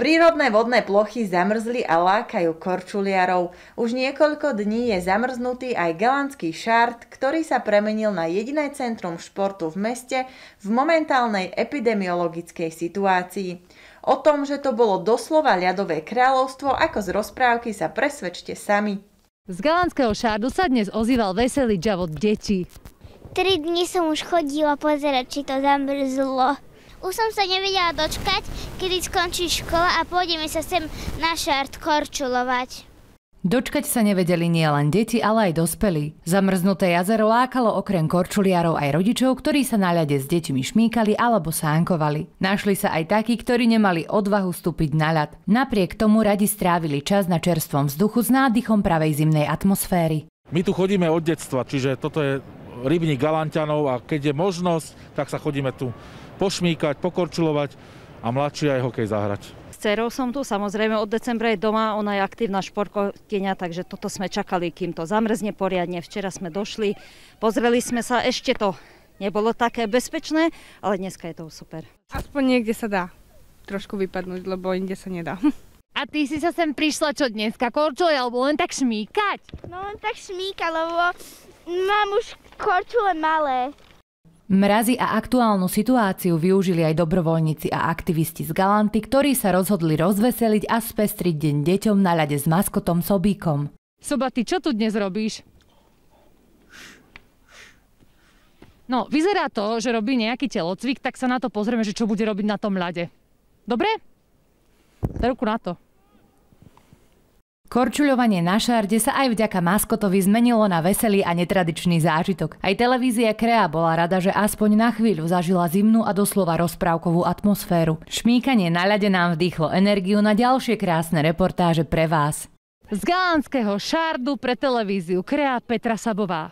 Prírodné vodné plochy zamrzli a lákajú korčuliarov. Už niekoľko dní je zamrznutý aj galanský šart, ktorý sa premenil na jediné centrum športu v meste v momentálnej epidemiologickej situácii. O tom, že to bolo doslova ľadové kráľovstvo, ako z rozprávky sa presvedčte sami. Z galanského šardu sa dnes ozýval veselý džavot detí. Tri dni som už chodila pozerať, či to zamrzlo. Už som sa nevedela dočkať, kedy skončí škola a pôjdeme sa sem na šart korčulovať. Dočkať sa nevedeli nie len deti, ale aj dospelí. Zamrznuté jazero lákalo okrem korčuliarov aj rodičov, ktorí sa na ľade s deťmi šmíkali alebo sánkovali. Našli sa aj takí, ktorí nemali odvahu stúpiť na ľad. Napriek tomu radi strávili čas na čerstvom vzduchu s nádychom pravej zimnej atmosféry. My tu chodíme od detstva, čiže toto je rybník Galantianov a keď je možnosť, tak sa chodíme tu pošmíkať, pokorčulovať a mladší aj hokej zahrať. S dcerou som tu, samozrejme od decembra je doma, ona je aktívna športkyňa, takže toto sme čakali, kým to zamrzne poriadne. Včera sme došli, pozreli sme sa, ešte to nebolo také bezpečné, ale dneska je to super. Aspoň niekde sa dá trošku vypadnúť, lebo inde sa nedá. A ty si sa sem prišla čo dneska korčule alebo len tak šmíkať? No len tak šmíka, lebo mám už korčule malé. Mrazy a aktuálnu situáciu využili aj dobrovoľníci a aktivisti z Galanty, ktorí sa rozhodli rozveseliť a spestriť deň deťom na ľade s maskotom Sobíkom. Soba, ty čo tu dnes robíš? No, vyzerá to, že robí nejaký telocvik, tak sa na to pozrieme, že čo bude robiť na tom ľade. Dobre? Ruku na to. Korčuľovanie na šarde sa aj vďaka maskotovi zmenilo na veselý a netradičný zážitok. Aj televízia Krea bola rada, že aspoň na chvíľu zažila zimnú a doslova rozprávkovú atmosféru. Šmíkanie na ľade nám vdýchlo energiu na ďalšie krásne reportáže pre vás. Z galánského šardu pre televíziu Krea Petra Sabová.